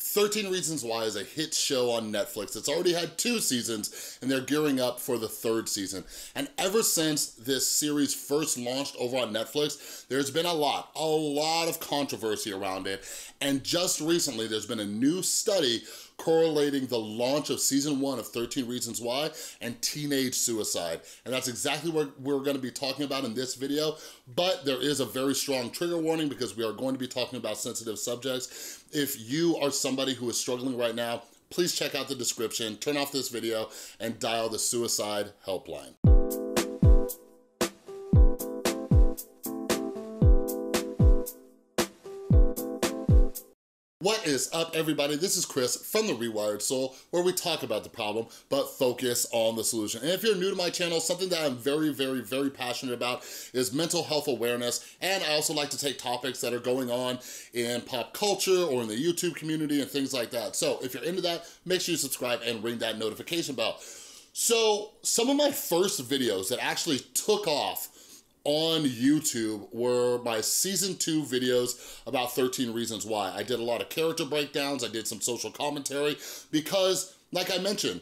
13 Reasons Why is a hit show on Netflix. It's already had two seasons and they're gearing up for the third season. And ever since this series first launched over on Netflix, there's been a lot, a lot of controversy around it. And just recently, there's been a new study correlating the launch of season one of 13 Reasons Why and teenage suicide. And that's exactly what we're gonna be talking about in this video, but there is a very strong trigger warning because we are going to be talking about sensitive subjects. If you are somebody who is struggling right now, please check out the description, turn off this video, and dial the suicide helpline. What is up, everybody? This is Chris from The Rewired Soul, where we talk about the problem, but focus on the solution. And if you're new to my channel, something that I'm very, very, very passionate about is mental health awareness. And I also like to take topics that are going on in pop culture or in the YouTube community and things like that. So if you're into that, make sure you subscribe and ring that notification bell. So some of my first videos that actually took off on YouTube were my season two videos about 13 Reasons Why. I did a lot of character breakdowns, I did some social commentary, because like I mentioned,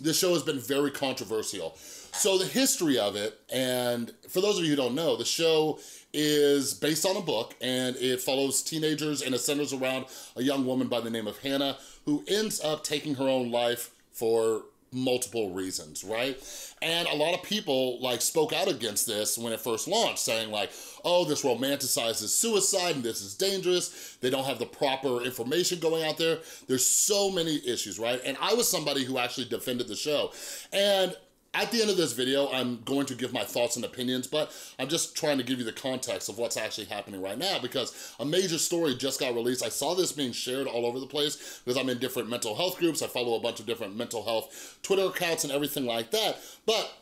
this show has been very controversial. So the history of it, and for those of you who don't know, the show is based on a book and it follows teenagers and it centers around a young woman by the name of Hannah who ends up taking her own life for multiple reasons, right? And a lot of people like spoke out against this when it first launched, saying like, oh, this romanticizes suicide and this is dangerous. They don't have the proper information going out there. There's so many issues, right? And I was somebody who actually defended the show. And at the end of this video, I'm going to give my thoughts and opinions, but I'm just trying to give you the context of what's actually happening right now because a major story just got released. I saw this being shared all over the place because I'm in different mental health groups. I follow a bunch of different mental health Twitter accounts and everything like that. But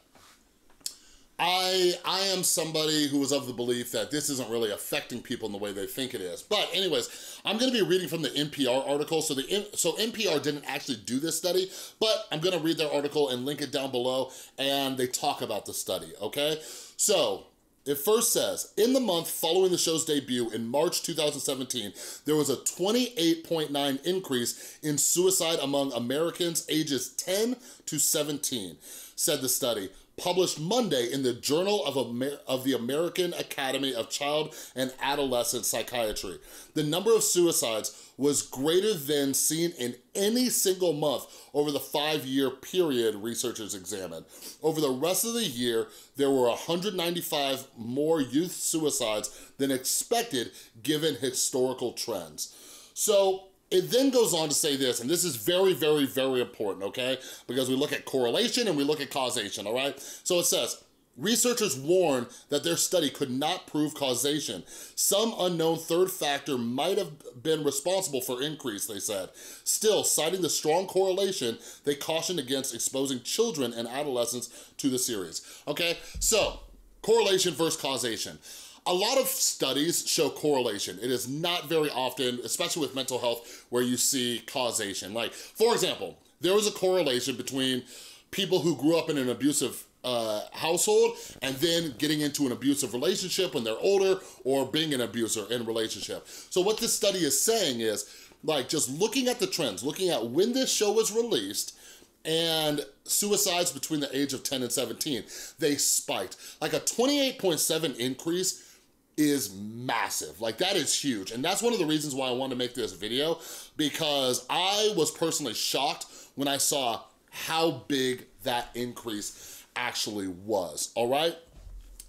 I, I am somebody who is of the belief that this isn't really affecting people in the way they think it is. But anyways, I'm gonna be reading from the NPR article. So, the so NPR didn't actually do this study, but I'm gonna read their article and link it down below and they talk about the study, okay? So, it first says, in the month following the show's debut in March 2017, there was a 28.9 increase in suicide among Americans ages 10 to 17, said the study published Monday in the Journal of, Amer of the American Academy of Child and Adolescent Psychiatry. The number of suicides was greater than seen in any single month over the five-year period researchers examined. Over the rest of the year, there were 195 more youth suicides than expected given historical trends. So it then goes on to say this, and this is very, very, very important, okay? Because we look at correlation and we look at causation, all right? So it says, Researchers warn that their study could not prove causation. Some unknown third factor might have been responsible for increase, they said. Still, citing the strong correlation, they cautioned against exposing children and adolescents to the series. Okay, so correlation versus causation. A lot of studies show correlation. It is not very often, especially with mental health, where you see causation. Like, for example, there was a correlation between people who grew up in an abusive uh, household and then getting into an abusive relationship when they're older or being an abuser in relationship. So what this study is saying is, like, just looking at the trends, looking at when this show was released, and suicides between the age of 10 and 17, they spiked. Like a 28.7 increase is massive. Like that is huge. And that's one of the reasons why I wanted to make this video because I was personally shocked when I saw how big that increase actually was, all right?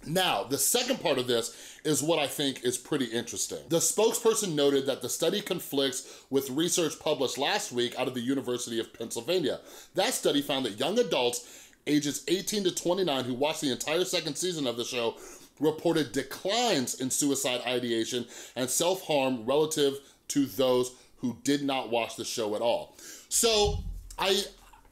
Now, the second part of this is what I think is pretty interesting. The spokesperson noted that the study conflicts with research published last week out of the University of Pennsylvania. That study found that young adults ages 18 to 29 who watched the entire second season of the show reported declines in suicide ideation and self-harm relative to those who did not watch the show at all. So I,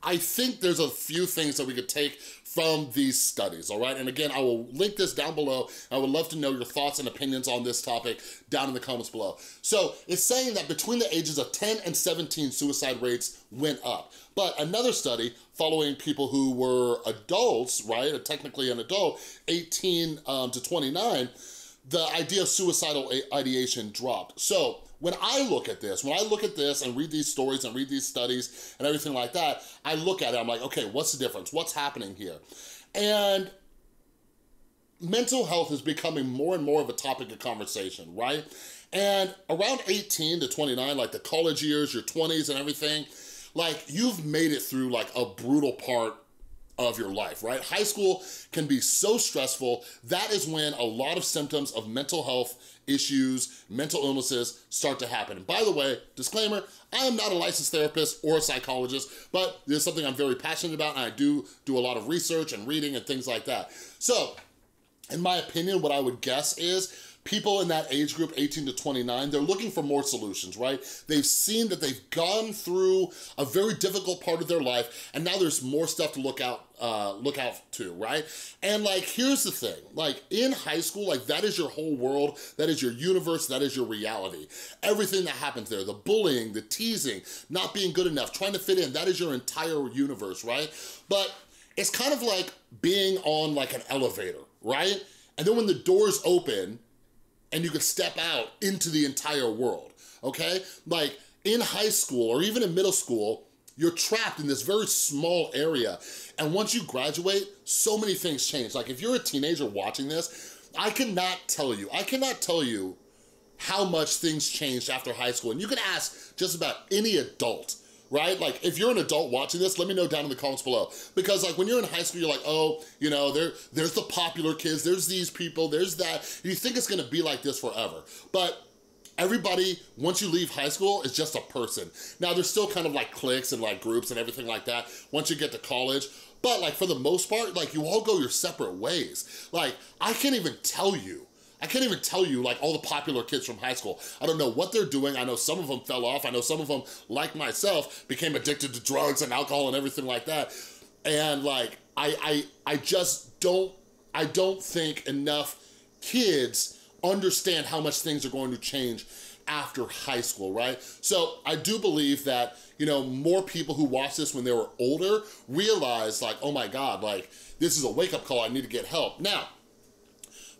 I think there's a few things that we could take from these studies, all right? And again, I will link this down below. I would love to know your thoughts and opinions on this topic down in the comments below. So it's saying that between the ages of 10 and 17, suicide rates went up. But another study following people who were adults, right, technically an adult, 18 um, to 29, the idea of suicidal ideation dropped. So when I look at this, when I look at this and read these stories and read these studies and everything like that, I look at it, I'm like, okay, what's the difference? What's happening here? And mental health is becoming more and more of a topic of conversation, right? And around 18 to 29, like the college years, your 20s and everything, like you've made it through like a brutal part of your life, right? High school can be so stressful. That is when a lot of symptoms of mental health issues, mental illnesses start to happen. And by the way, disclaimer, I am not a licensed therapist or a psychologist, but this is something I'm very passionate about and I do do a lot of research and reading and things like that. So, in my opinion, what I would guess is people in that age group, 18 to 29, they're looking for more solutions, right? They've seen that they've gone through a very difficult part of their life, and now there's more stuff to look out uh, look out to, right? And like, here's the thing, like in high school, like that is your whole world, that is your universe, that is your reality. Everything that happens there, the bullying, the teasing, not being good enough, trying to fit in, that is your entire universe, right? But it's kind of like being on like an elevator, right? And then when the doors open, and you could step out into the entire world, okay? Like in high school or even in middle school, you're trapped in this very small area. And once you graduate, so many things change. Like if you're a teenager watching this, I cannot tell you, I cannot tell you how much things changed after high school. And you can ask just about any adult right? Like if you're an adult watching this, let me know down in the comments below. Because like when you're in high school, you're like, oh, you know, there, there's the popular kids, there's these people, there's that. You think it's gonna be like this forever. But everybody, once you leave high school, is just a person. Now there's still kind of like cliques and like groups and everything like that once you get to college. But like for the most part, like you all go your separate ways. Like I can't even tell you I can't even tell you like all the popular kids from high school. I don't know what they're doing. I know some of them fell off. I know some of them, like myself, became addicted to drugs and alcohol and everything like that. And like, I, I, I just don't, I don't think enough kids understand how much things are going to change after high school, right? So I do believe that, you know, more people who watch this when they were older realize like, oh my God, like this is a wake up call, I need to get help. Now,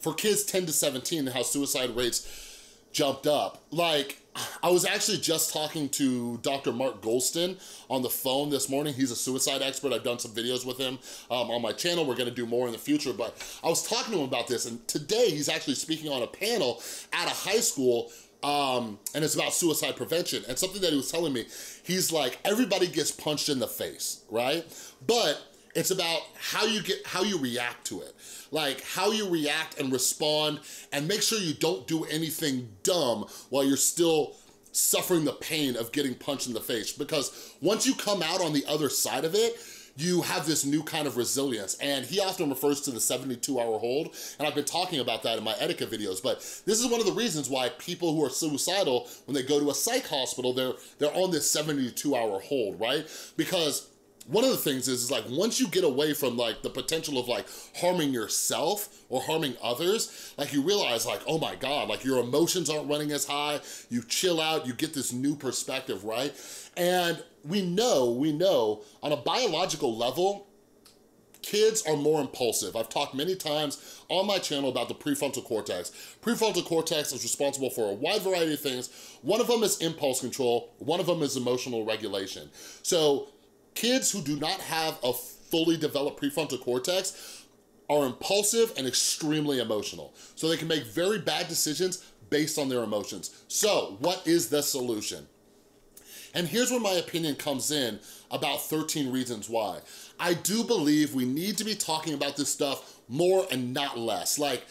for kids 10 to 17 how suicide rates jumped up. Like, I was actually just talking to Dr. Mark Goulston on the phone this morning. He's a suicide expert. I've done some videos with him um, on my channel. We're gonna do more in the future, but I was talking to him about this, and today he's actually speaking on a panel at a high school um, and it's about suicide prevention. And something that he was telling me, he's like, everybody gets punched in the face, right? But it's about how you get, how you react to it like how you react and respond and make sure you don't do anything dumb while you're still suffering the pain of getting punched in the face because once you come out on the other side of it, you have this new kind of resilience. And he often refers to the 72 hour hold. And I've been talking about that in my etiquette videos, but this is one of the reasons why people who are suicidal, when they go to a psych hospital, they're, they're on this 72 hour hold, right? Because one of the things is, is like once you get away from like the potential of like harming yourself or harming others, like you realize like, oh my God, like your emotions aren't running as high, you chill out, you get this new perspective, right? And we know, we know on a biological level, kids are more impulsive. I've talked many times on my channel about the prefrontal cortex. Prefrontal cortex is responsible for a wide variety of things. One of them is impulse control, one of them is emotional regulation. So Kids who do not have a fully developed prefrontal cortex are impulsive and extremely emotional. So they can make very bad decisions based on their emotions. So what is the solution? And here's where my opinion comes in about 13 reasons why. I do believe we need to be talking about this stuff more and not less. Like,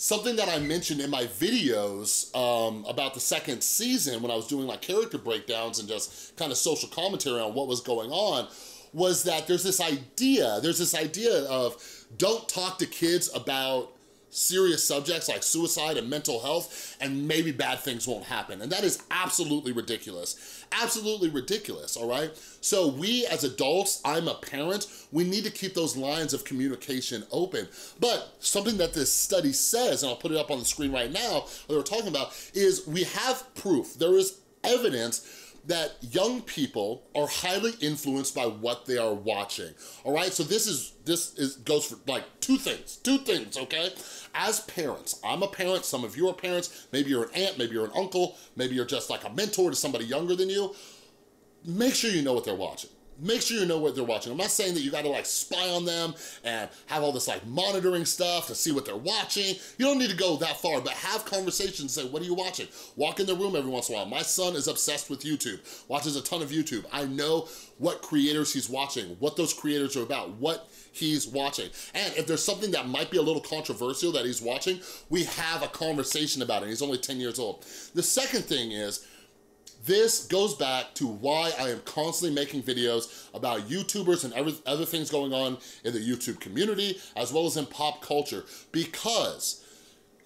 Something that I mentioned in my videos um, about the second season when I was doing like character breakdowns and just kind of social commentary on what was going on was that there's this idea, there's this idea of don't talk to kids about serious subjects like suicide and mental health and maybe bad things won't happen. And that is absolutely ridiculous. Absolutely ridiculous, all right? So we as adults, I'm a parent, we need to keep those lines of communication open. But something that this study says, and I'll put it up on the screen right now, that we're talking about, is we have proof. There is evidence that young people are highly influenced by what they are watching, all right? So this is, this is goes for like two things, two things, okay? As parents, I'm a parent, some of you are parents, maybe you're an aunt, maybe you're an uncle, maybe you're just like a mentor to somebody younger than you, make sure you know what they're watching make sure you know what they're watching. I'm not saying that you gotta like spy on them and have all this like monitoring stuff to see what they're watching. You don't need to go that far, but have conversations, say, what are you watching? Walk in their room every once in a while. My son is obsessed with YouTube, watches a ton of YouTube. I know what creators he's watching, what those creators are about, what he's watching. And if there's something that might be a little controversial that he's watching, we have a conversation about it. He's only 10 years old. The second thing is, this goes back to why I am constantly making videos about YouTubers and every, other things going on in the YouTube community, as well as in pop culture, because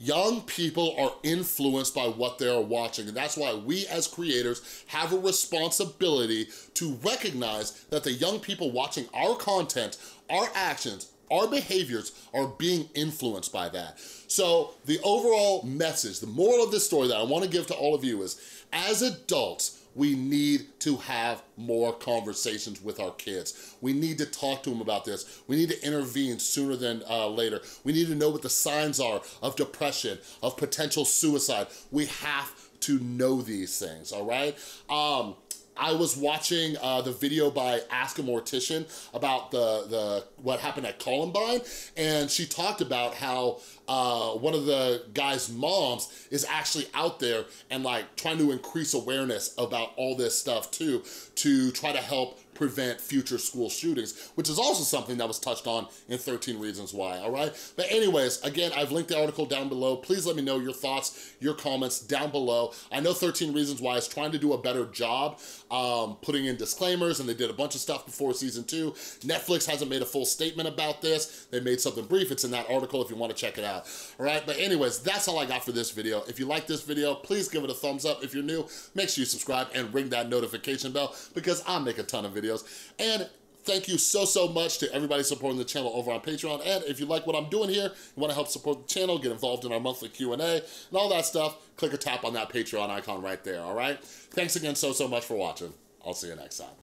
young people are influenced by what they are watching. And that's why we as creators have a responsibility to recognize that the young people watching our content, our actions, our behaviors are being influenced by that. So the overall message, the moral of this story that I wanna give to all of you is, as adults, we need to have more conversations with our kids. We need to talk to them about this. We need to intervene sooner than uh, later. We need to know what the signs are of depression, of potential suicide. We have to know these things, all right? Um, I was watching uh, the video by Ask a Mortician about the, the what happened at Columbine, and she talked about how uh, one of the guy's moms is actually out there and like trying to increase awareness about all this stuff too, to try to help prevent future school shootings, which is also something that was touched on in 13 Reasons Why, all right? But anyways, again, I've linked the article down below. Please let me know your thoughts, your comments down below. I know 13 Reasons Why is trying to do a better job um, putting in disclaimers, and they did a bunch of stuff before season two. Netflix hasn't made a full statement about this. They made something brief. It's in that article if you want to check it out, all right? But anyways, that's all I got for this video. If you like this video, please give it a thumbs up. If you're new, make sure you subscribe and ring that notification bell because I make a ton of videos. And thank you so, so much to everybody supporting the channel over on Patreon. And if you like what I'm doing here, you wanna help support the channel, get involved in our monthly Q&A and all that stuff, click or tap on that Patreon icon right there, all right? Thanks again so, so much for watching. I'll see you next time.